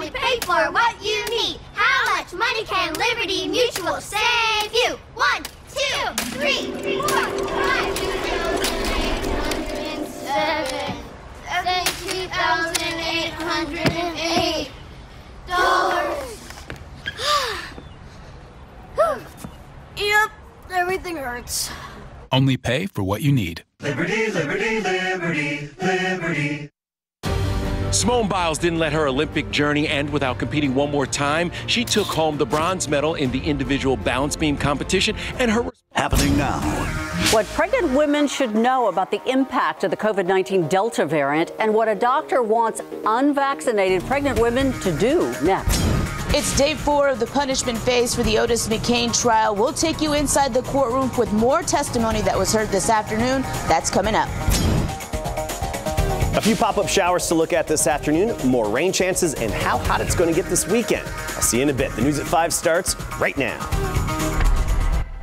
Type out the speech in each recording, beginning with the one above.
Only pay for what you need. How much money can Liberty Mutual save you? One, two, three, four, five, seven, seventy-two thousand eight hundred and eight dollars. Yep, everything hurts. Only pay for what you need. Liberty, liberty, liberty, liberty. Simone Biles didn't let her Olympic journey end without competing one more time. She took home the bronze medal in the individual balance beam competition, and her. Happening now. What pregnant women should know about the impact of the COVID 19 Delta variant and what a doctor wants unvaccinated pregnant women to do next. It's day four of the punishment phase for the Otis McCain trial. We'll take you inside the courtroom with more testimony that was heard this afternoon. That's coming up. A few pop up showers to look at this afternoon, more rain chances, and how hot it's going to get this weekend. I'll see you in a bit. The news at 5 starts right now.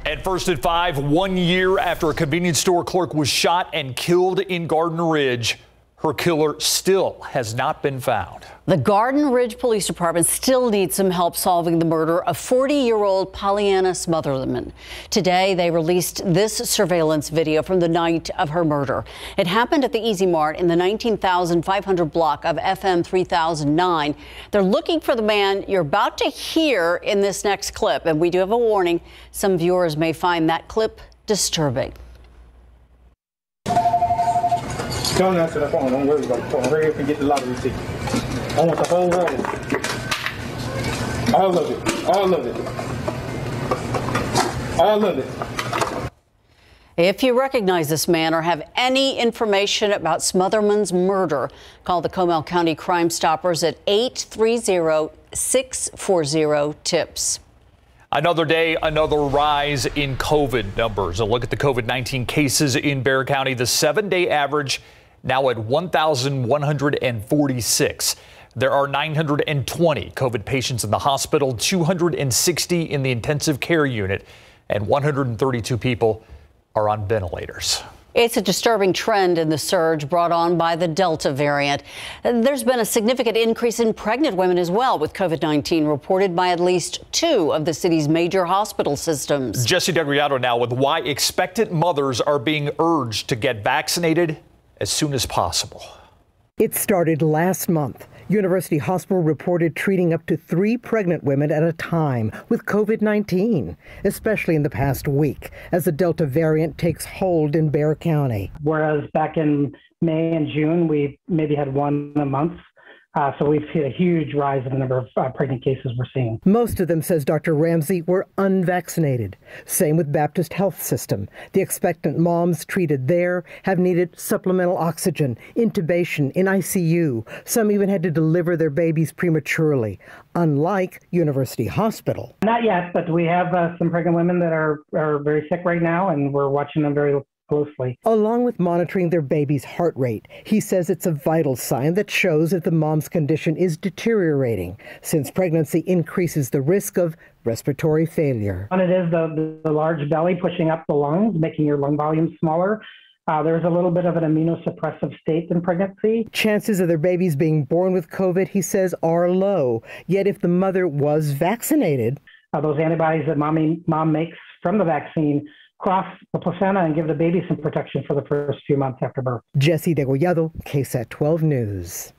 At first at 5, one year after a convenience store clerk was shot and killed in Garden Ridge, her killer still has not been found. The Garden Ridge Police Department still needs some help solving the murder of 40 year old Pollyanna Smotherman. Today, they released this surveillance video from the night of her murder. It happened at the Easy Mart in the 19,500 block of FM 3009. They're looking for the man you're about to hear in this next clip. And we do have a warning some viewers may find that clip disturbing. Don't answer the phone. Don't worry about the phone. Hurry up and get the lottery ticket. I want the whole world. All of it. All of it. All of it. If you recognize this man or have any information about Smotherman's murder, call the Comal County Crime Stoppers at 830 640 TIPS. Another day, another rise in COVID numbers. A look at the COVID 19 cases in Bexar County. The seven day average now at 1,146. There are 920 COVID patients in the hospital, 260 in the intensive care unit, and 132 people are on ventilators. It's a disturbing trend in the surge brought on by the Delta variant. There's been a significant increase in pregnant women as well, with COVID 19 reported by at least two of the city's major hospital systems. Jesse Degollado now with why expectant mothers are being urged to get vaccinated as soon as possible. It started last month. University Hospital reported treating up to three pregnant women at a time with COVID 19, especially in the past week as the Delta variant takes hold in Bexar County. Whereas back in May and June, we maybe had one a month. Uh, so we've seen a huge rise in the number of uh, pregnant cases we're seeing. Most of them, says Dr. Ramsey, were unvaccinated. Same with Baptist Health System. The expectant moms treated there have needed supplemental oxygen, intubation in ICU. Some even had to deliver their babies prematurely, unlike University Hospital. Not yet, but we have uh, some pregnant women that are, are very sick right now, and we're watching them very closely. Along with monitoring their baby's heart rate, he says it's a vital sign that shows if the mom's condition is deteriorating, since pregnancy increases the risk of respiratory failure. And it is the, the large belly pushing up the lungs, making your lung volume smaller. Uh, there's a little bit of an immunosuppressive state in pregnancy. Chances of their babies being born with COVID, he says, are low. Yet if the mother was vaccinated, uh, those antibodies that mommy, mom makes from the vaccine cross the placenta and give the baby some protection for the first few months after birth. Jesse Degollado, KSAT 12 News.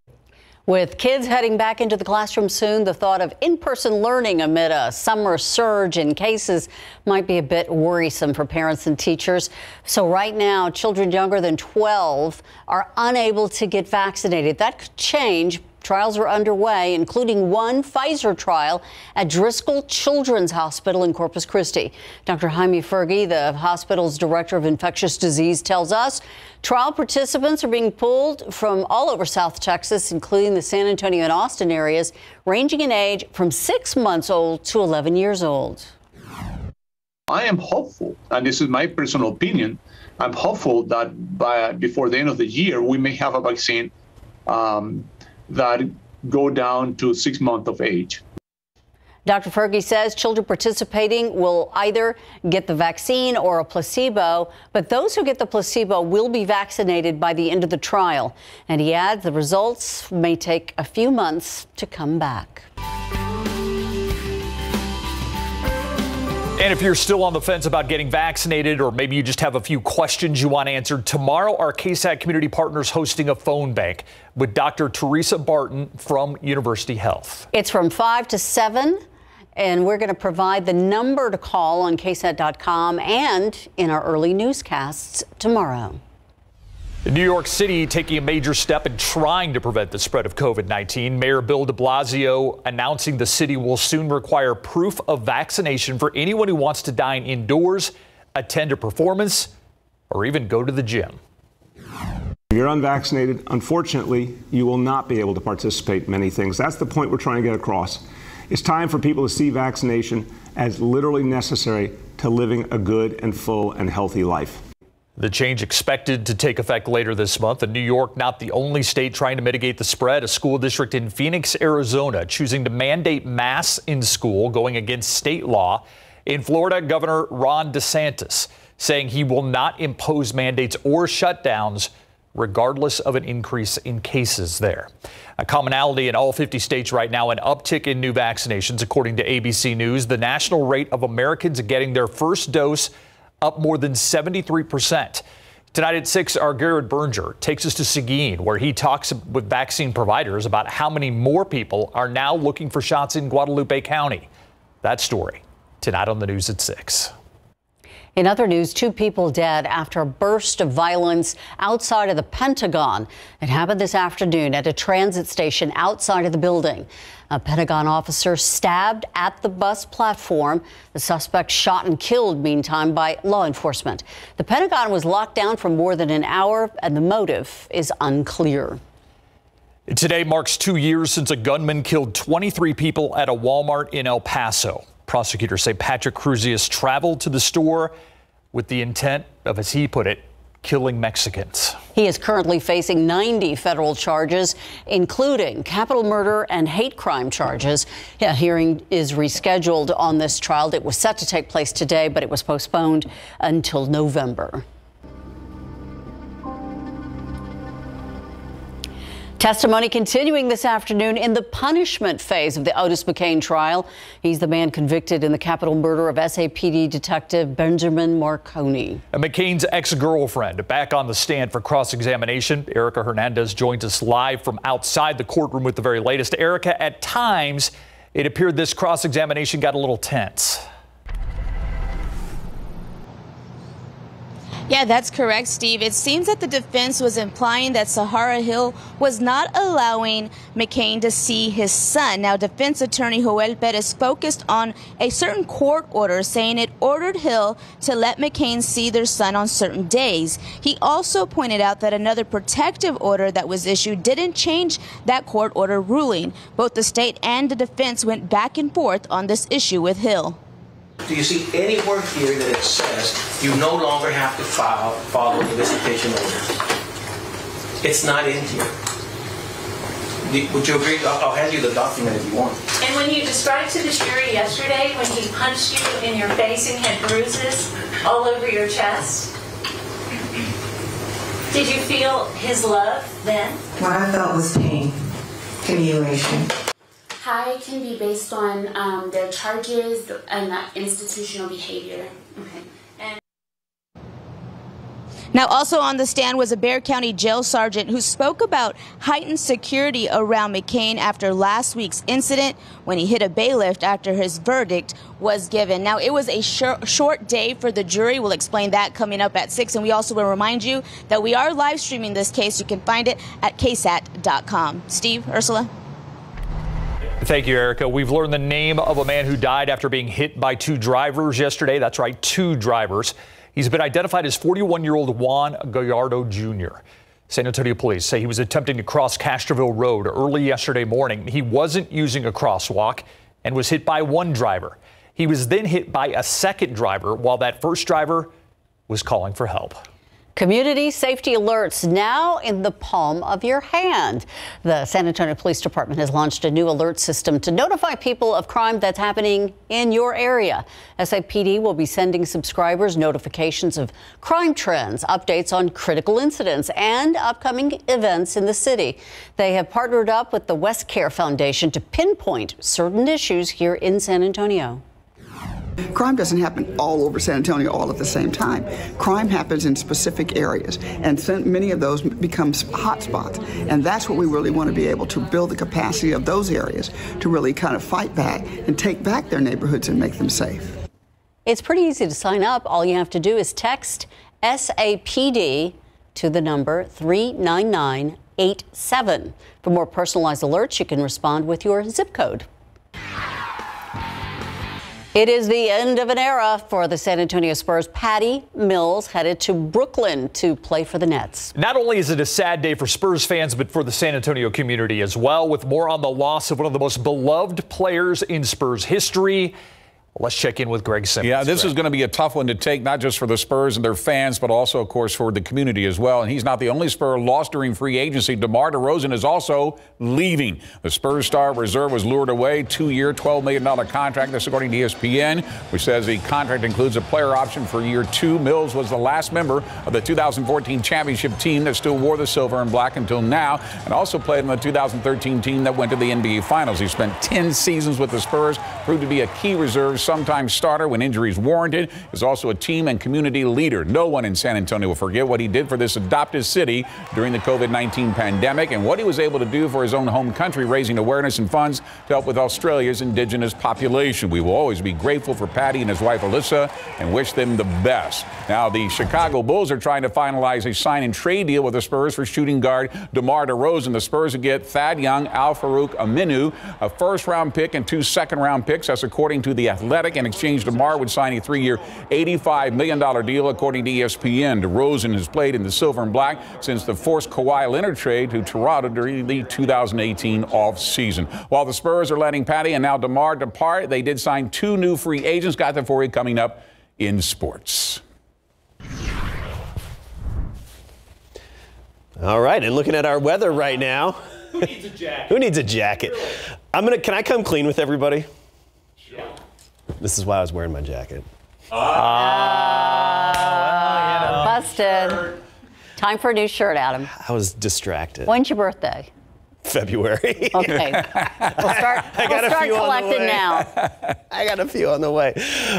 With kids heading back into the classroom soon, the thought of in person learning amid a summer surge in cases might be a bit worrisome for parents and teachers. So, right now, children younger than 12 are unable to get vaccinated. That could change Trials are underway, including one Pfizer trial at Driscoll Children's Hospital in Corpus Christi. Dr. Jaime Fergie, the hospital's director of infectious disease, tells us trial participants are being pulled from all over South Texas, including the San Antonio and Austin areas, ranging in age from six months old to 11 years old. I am hopeful, and this is my personal opinion. I'm hopeful that by before the end of the year, we may have a vaccine um, that go down to six months of age. Dr. Fergie says children participating will either get the vaccine or a placebo, but those who get the placebo will be vaccinated by the end of the trial. And he adds the results may take a few months to come back. And if you're still on the fence about getting vaccinated, or maybe you just have a few questions you want answered, tomorrow our KSAT community partners hosting a phone bank with Dr. Teresa Barton from University Health. It's from 5 to 7, and we're going to provide the number to call on ksat.com and in our early newscasts tomorrow. New York City taking a major step in trying to prevent the spread of COVID 19. Mayor Bill de Blasio announcing the city will soon require proof of vaccination for anyone who wants to dine indoors, attend a performance, or even go to the gym. If you're unvaccinated, unfortunately, you will not be able to participate in many things. That's the point we're trying to get across. It's time for people to see vaccination as literally necessary to living a good and full and healthy life. The change expected to take effect later this month. In New York, not the only state trying to mitigate the spread. A school district in Phoenix, Arizona, choosing to mandate masks in school, going against state law. In Florida, Governor Ron DeSantis saying he will not impose mandates or shutdowns regardless of an increase in cases there. A commonality in all 50 states right now, an uptick in new vaccinations, according to ABC News. The national rate of Americans getting their first dose up more than 73%. Tonight at 6, our Garrett Brnger takes us to Seguin, where he talks with vaccine providers about how many more people are now looking for shots in Guadalupe County. That story tonight on the news at 6. In other news, two people dead after a burst of violence outside of the Pentagon. It happened this afternoon at a transit station outside of the building. A Pentagon officer stabbed at the bus platform. The suspect shot and killed, meantime, by law enforcement. The Pentagon was locked down for more than an hour, and the motive is unclear. Today marks two years since a gunman killed 23 people at a Walmart in El Paso. Prosecutors say Patrick Crusius traveled to the store with the intent of, as he put it, killing Mexicans. He is currently facing 90 federal charges, including capital murder and hate crime charges. A hearing is rescheduled on this trial. It was set to take place today, but it was postponed until November. Testimony continuing this afternoon in the punishment phase of the Otis McCain trial. He's the man convicted in the capital murder of SAPD detective Benjamin Marconi. And McCain's ex girlfriend back on the stand for cross examination. Erica Hernandez joins us live from outside the courtroom with the very latest. Erica, at times it appeared this cross examination got a little tense. Yeah, that's correct, Steve. It seems that the defense was implying that Sahara Hill was not allowing McCain to see his son. Now, defense attorney Joel Perez focused on a certain court order saying it ordered Hill to let McCain see their son on certain days. He also pointed out that another protective order that was issued didn't change that court order ruling. Both the state and the defense went back and forth on this issue with Hill. Do you see anywhere here that it says you no longer have to file, follow the visitation order? It's not in here. Would you agree? I'll, I'll hand you the document if you want. And when you described to the jury yesterday when he punched you in your face and had bruises all over your chest, did you feel his love then? What I felt was pain, humiliation. High can be based on um, their charges and uh, institutional behavior. Okay. Now, also on the stand was a Bexar County jail sergeant who spoke about heightened security around McCain after last week's incident when he hit a bailiff after his verdict was given. Now, it was a short, short day for the jury. We'll explain that coming up at 6. And we also will remind you that we are live streaming this case. You can find it at ksat.com. Steve, Ursula? Thank you, Erica. We've learned the name of a man who died after being hit by two drivers yesterday. That's right, two drivers. He's been identified as 41 year old Juan Gallardo Jr. San Antonio police say he was attempting to cross Castroville Road early yesterday morning. He wasn't using a crosswalk and was hit by one driver. He was then hit by a second driver while that first driver was calling for help. Community safety alerts now in the palm of your hand. The San Antonio Police Department has launched a new alert system to notify people of crime that's happening in your area. SAPD will be sending subscribers notifications of crime trends, updates on critical incidents, and upcoming events in the city. They have partnered up with the West Care Foundation to pinpoint certain issues here in San Antonio. Crime doesn't happen all over San Antonio all at the same time. Crime happens in specific areas, and many of those become hotspots. And that's what we really want to be able to build the capacity of those areas to really kind of fight back and take back their neighborhoods and make them safe. It's pretty easy to sign up. All you have to do is text SAPD to the number 39987. For more personalized alerts, you can respond with your zip code. It is the end of an era for the San Antonio Spurs. Patty Mills headed to Brooklyn to play for the Nets. Not only is it a sad day for Spurs fans, but for the San Antonio community as well, with more on the loss of one of the most beloved players in Spurs history. Let's check in with Greg Simmons. Yeah, this Greg. is going to be a tough one to take, not just for the Spurs and their fans, but also, of course, for the community as well. And he's not the only Spur lost during free agency. DeMar DeRozan is also leaving. The Spurs star reserve was lured away. Two-year, $12 million contract. This according to ESPN, which says the contract includes a player option for year two. Mills was the last member of the 2014 championship team that still wore the silver and black until now, and also played in the 2013 team that went to the NBA Finals. He spent 10 seasons with the Spurs, proved to be a key reserve sometimes starter when injuries warranted, is also a team and community leader. No one in San Antonio will forget what he did for this adopted city during the COVID 19 pandemic and what he was able to do for his own home country, raising awareness and funds to help with Australia's indigenous population. We will always be grateful for Patty and his wife Alyssa and wish them the best. Now, the Chicago Bulls are trying to finalize a sign and trade deal with the Spurs for shooting guard DeMar DeRozan. The Spurs will get Thad Young, Al Farouq Aminu, a first round pick, and two second round picks. That's according to The Athletic. In exchange, DeMar would sign a three year, $85 million deal, according to ESPN. DeRozan has played in the silver and black since the forced Kawhi Leonard trade to Toronto during the 2018 offseason. While the Spurs are letting Patty and now DeMar depart, they did sign two new free agents. Got them for you coming up in sports. All right, and looking at our weather right now. Who needs a jacket? Who needs a jacket? I'm gonna. Can I come clean with everybody? Sure. This is why I was wearing my jacket. Uh, busted. Time for a new shirt, Adam. I was distracted. When's your birthday? February. Okay. We'll start, I got we'll a few on the collecting way. now. I got a few on the way.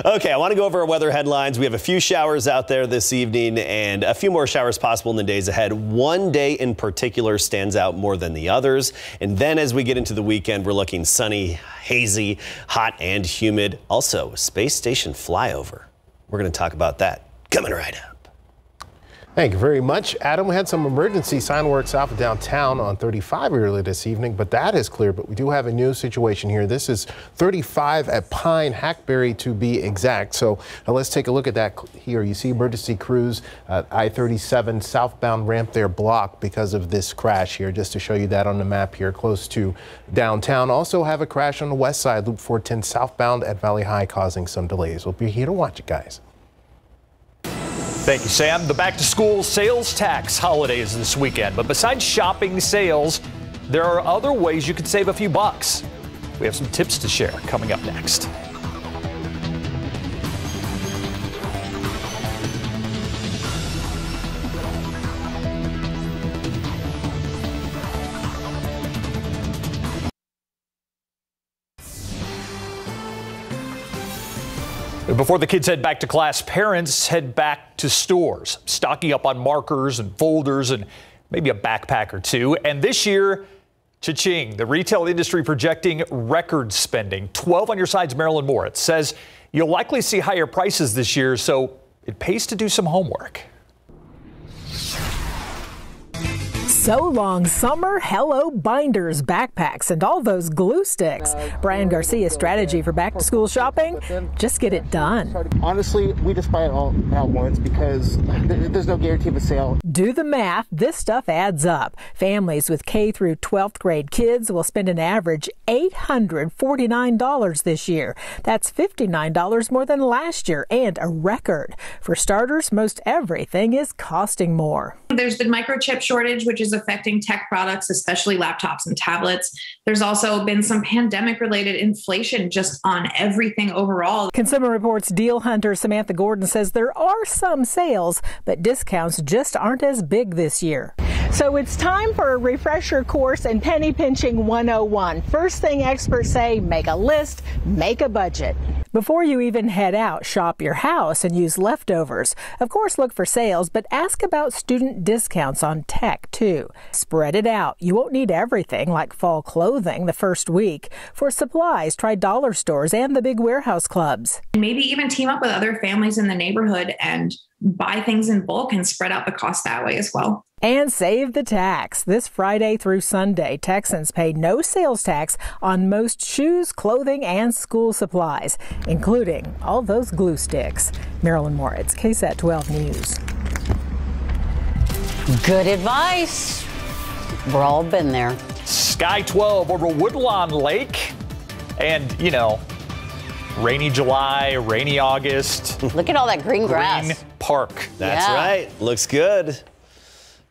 Okay, I want to go over our weather headlines. We have a few showers out there this evening and a few more showers possible in the days ahead. One day in particular stands out more than the others. And then as we get into the weekend, we're looking sunny, hazy, hot, and humid. Also, space station flyover. We're going to talk about that coming right up. Thank you very much, Adam. We had some emergency sign work south of downtown on 35 earlier this evening, but that is clear. But we do have a new situation here. This is 35 at Pine Hackberry to be exact. So uh, let's take a look at that here. You see emergency crews at I-37 southbound ramp there blocked because of this crash here. Just to show you that on the map here, close to downtown. Also have a crash on the west side, Loop 410 southbound at Valley High, causing some delays. We'll be here to watch it, guys. Thank you, Sam. The back to school sales tax holiday is this weekend. But besides shopping sales, there are other ways you could save a few bucks. We have some tips to share coming up next. Before the kids head back to class, parents head back to stores, stocking up on markers and folders and maybe a backpack or two. And this year, cha-ching, the retail industry projecting record spending. 12 on your side's Marilyn Moritz says you'll likely see higher prices this year, so it pays to do some homework. So long summer, hello binders, backpacks, and all those glue sticks. Brian Garcia's strategy for back to school shopping just get it done. Honestly, we just buy it all at once because there's no guarantee of a sale. Do the math, this stuff adds up. Families with K through 12th grade kids will spend an average $849 this year. That's $59 more than last year and a record. For starters, most everything is costing more. There's been microchip shortage, which is affecting tech products, especially laptops and tablets. There's also been some pandemic related inflation just on everything overall. Consumer Reports deal hunter Samantha Gordon says there are some sales, but discounts just aren't as big this year. So it's time for a refresher course in penny pinching 101. First thing experts say make a list, make a budget. Before you even head out, shop your house and use leftovers. Of course, look for sales, but ask about student discounts on tech too. Spread it out. You won't need everything like fall clothing the first week. For supplies, try dollar stores and the big warehouse clubs. Maybe even team up with other families in the neighborhood and buy things in bulk and spread out the cost that way as well. And save the tax. This Friday through Sunday, Texans pay no sales tax on most shoes, clothing, and school supplies, including all those glue sticks. Marilyn Moritz, KSAT 12 News. Good advice. We've all been there. Sky 12 over Woodlawn Lake. And, you know, rainy July, rainy August. Look at all that green grass. Green park. That's Yeah. right. Looks good.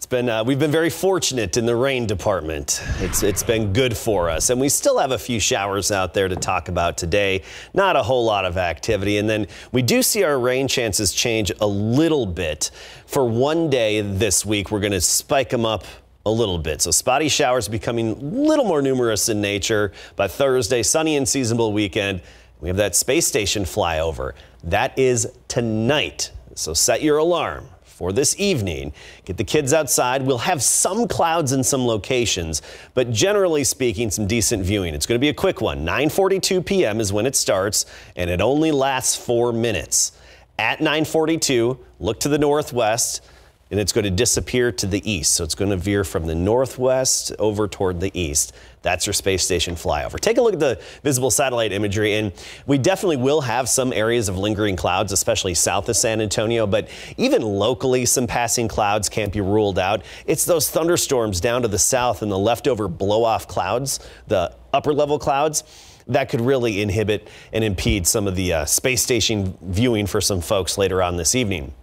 Been uh, we've been very fortunate in the rain department. It's it's been good for us, and we still have a few showers out there to talk about today. Not a whole lot of activity, and then we do see our rain chances change a little bit. For one day this week, we're going to spike them up a little bit. So spotty showers becoming a little more numerous in nature. By Thursday, sunny and seasonable weekend. We have that space station flyover. That is tonight. So set your alarm for this evening. Get the kids outside. We'll have some clouds in some locations, but generally speaking, some decent viewing. It's going to be a quick one. 9:42 p.m. is when it starts, and it only lasts four minutes. At 9:42, look to the northwest and it's going to disappear to the east. So it's going to veer from the northwest over toward the east. That's your space station flyover. Take a look at the visible satellite imagery, and we definitely will have some areas of lingering clouds, especially south of San Antonio, but even locally, some passing clouds can't be ruled out. It's those thunderstorms down to the south and the leftover blow off clouds, the upper level clouds that could really inhibit and impede some of the uh, space station viewing for some folks later on this evening.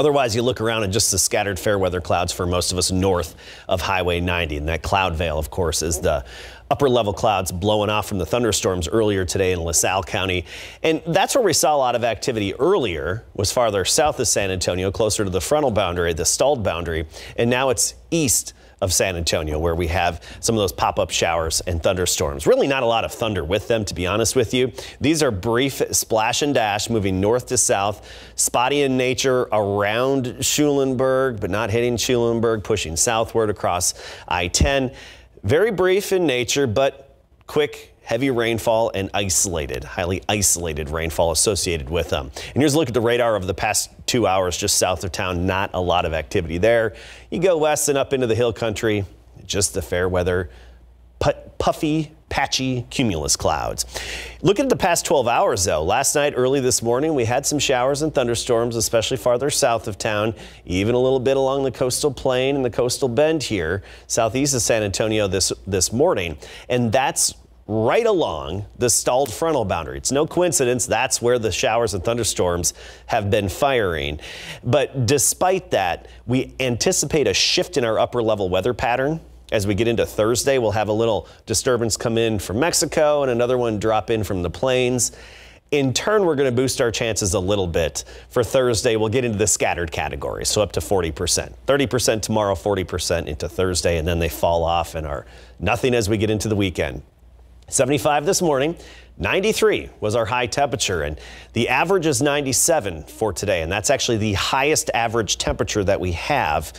Otherwise, you look around and just the scattered fair weather clouds for most of us north of Highway 90. And that cloud veil, of course, is the upper level clouds blowing off from the thunderstorms earlier today in LaSalle County. And that's where we saw a lot of activity earlier, was farther south of San Antonio, closer to the frontal boundary, the stalled boundary. And now it's east of San Antonio, where we have some of those pop up showers and thunderstorms. Really, not a lot of thunder with them, to be honest with you. These are brief splash and dash moving north to south, spotty in nature around Schulenburg, but not hitting Schulenburg, pushing southward across I 10. Very brief in nature, but quick heavy rainfall and isolated, highly isolated rainfall associated with them. And here's a look at the radar over the past two hours just south of town. Not a lot of activity there. You go west and up into the hill country, just the fair weather, pu- puffy, patchy cumulus clouds. Look at the past 12 hours though. Last night, early this morning, we had some showers and thunderstorms, especially farther south of town, even a little bit along the coastal plain and the coastal bend here, southeast of San Antonio this, this morning. And that's right along the stalled frontal boundary. It's no coincidence that's where the showers and thunderstorms have been firing. But despite that, we anticipate a shift in our upper level weather pattern. As we get into Thursday, we'll have a little disturbance come in from Mexico and another one drop in from the plains. In turn, we're going to boost our chances a little bit. For Thursday, we'll get into the scattered category, so up to 40%. 30% tomorrow, 40% into Thursday, and then they fall off and are nothing as we get into the weekend. 75 this morning. 93 was our high temperature, and the average is 97 for today. And that's actually the highest average temperature that we have,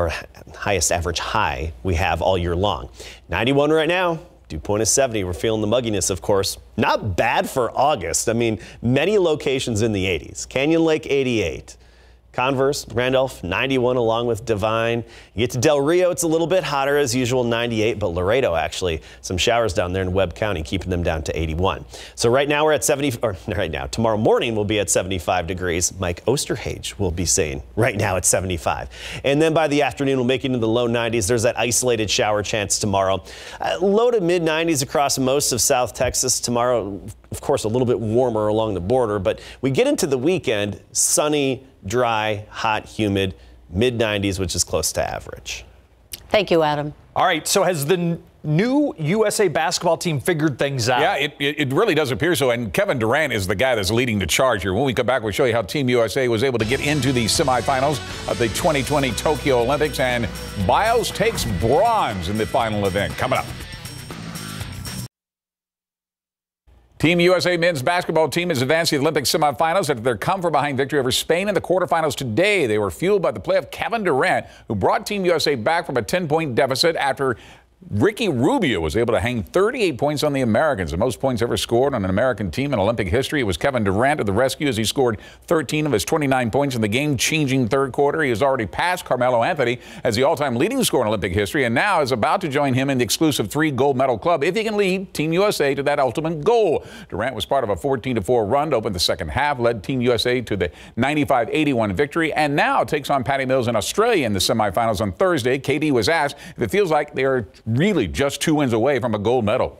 or highest average high we have all year long. 91 right now. Dew point is 70. We're feeling the mugginess, of course. Not bad for August. I mean, many locations in the 80s. Canyon Lake 88. Converse, Randolph, 91 along with Devine. You get to Del Rio, it's a little bit hotter as usual, 98, but Laredo actually, some showers down there in Webb County, keeping them down to 81. So right now we're at 70, or right now, tomorrow morning we'll be at 75 degrees. Mike Osterhage will be saying right now at 75. And then by the afternoon we'll make it into the low 90s. There's that isolated shower chance tomorrow. Uh, low to mid 90s across most of South Texas tomorrow. Of course, a little bit warmer along the border, but we get into the weekend, sunny, dry, hot, humid, mid 90s, which is close to average. Thank you, Adam. All right. So has the new USA basketball team figured things out? Yeah, it, it, it really does appear so. And Kevin Durant is the guy that's leading the charge here. When we come back, we'll show you how Team USA was able to get into the semifinals of the 2020 Tokyo Olympics. And Biles takes bronze in the final event. Coming up. Team USA men's basketball team is advanced to the Olympic semifinals after their come from behind victory over Spain in the quarterfinals today. They were fueled by the play of Kevin Durant, who brought Team USA back from a 10 point deficit after Ricky Rubio was able to hang 38 points on the Americans, the most points ever scored on an American team in Olympic history. It was Kevin Durant at the rescue as he scored 13 of his 29 points in the game-changing third quarter. He has already passed Carmelo Anthony as the all-time leading scorer in Olympic history and now is about to join him in the exclusive three gold medal club if he can lead Team USA to that ultimate goal. Durant was part of a 14-4 run to open the second half, led Team USA to the 95-81 victory, and now takes on Patty Mills in Australia in the semifinals on Thursday. KD was asked if it feels like they are really just two wins away from a gold medal.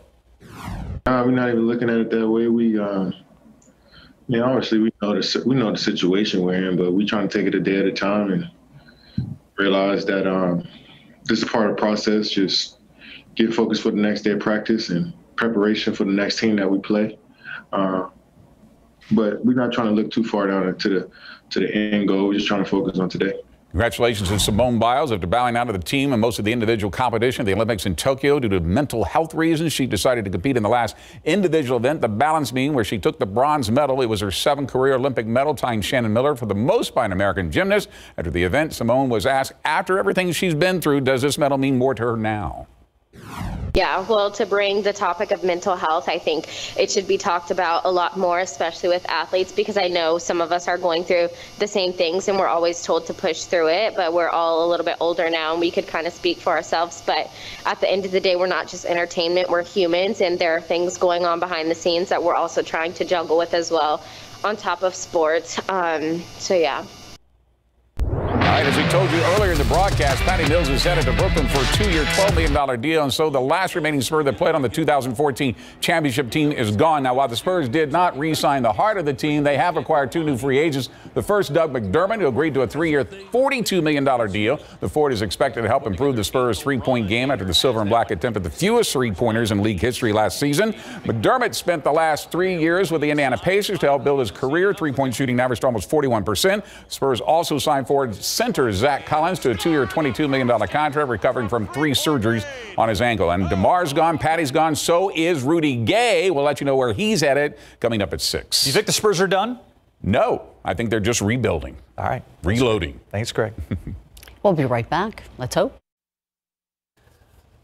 Uh, we're not even looking at it that way. We, um, yeah, obviously we know the we know the situation we're in, but we're trying to take it a day at a time and realize that um, this is part of the process. Just get focused for the next day of practice and preparation for the next team that we play. Uh, but we're not trying to look too far down into the to the end goal. We're just trying to focus on today. Congratulations to Simone Biles after bowing out of the team and most of the individual competition at the Olympics in Tokyo due to mental health reasons. She decided to compete in the last individual event, the balance beam, where she took the bronze medal. It was her seventh career Olympic medal, tying Shannon Miller for the most by an American gymnast. After the event, Simone was asked, after everything she's been through, does this medal mean more to her now? Yeah, well, to bring the topic of mental health, I think it should be talked about a lot more, especially with athletes, because I know some of us are going through the same things and we're always told to push through it, but we're all a little bit older now and we could kind of speak for ourselves. But at the end of the day, we're not just entertainment, we're humans, and there are things going on behind the scenes that we're also trying to juggle with as well on top of sports. Um, so, yeah. Right, as we told you earlier in the broadcast, Patty Mills is headed to Brooklyn for a two-year, $12 million deal, and so the last remaining Spur that played on the 2014 championship team is gone. Now, while the Spurs did not re-sign the heart of the team, they have acquired two new free agents. The first, Doug McDermott, who agreed to a three-year, $42 million deal. The Ford is expected to help improve the Spurs' three-point game after the Silver and Black attempted the fewest three-pointers in league history last season. McDermott spent the last three years with the Indiana Pacers to help build his career. Three-point shooting averaged almost 41%. Spurs also signed forward center Zach Collins to a two-year, $22 million contract, recovering from three surgeries on his ankle. And DeMar's gone, Patty's gone, so is Rudy Gay. We'll let you know where he's headed coming up at 6. You think the Spurs are done? No, I think they're just rebuilding. All right. Reloading. Thanks, Greg. we'll be right back. Let's hope.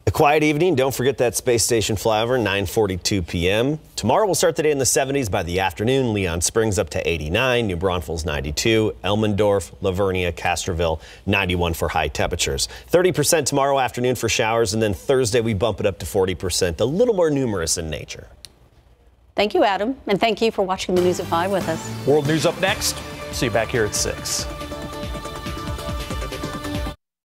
A quiet evening. Don't forget that space station flyover, 9:42 p.m. Tomorrow we'll start the day in the 70s. By the afternoon, Leon Springs up to 89, New Braunfels 92, Elmendorf, La Vernia, Castroville 91 for high temperatures. 30% tomorrow afternoon for showers, and then Thursday we bump it up to 40%, a little more numerous in nature. Thank you, Adam, and thank you for watching the News at 5 with us. World News up next. See you back here at 6.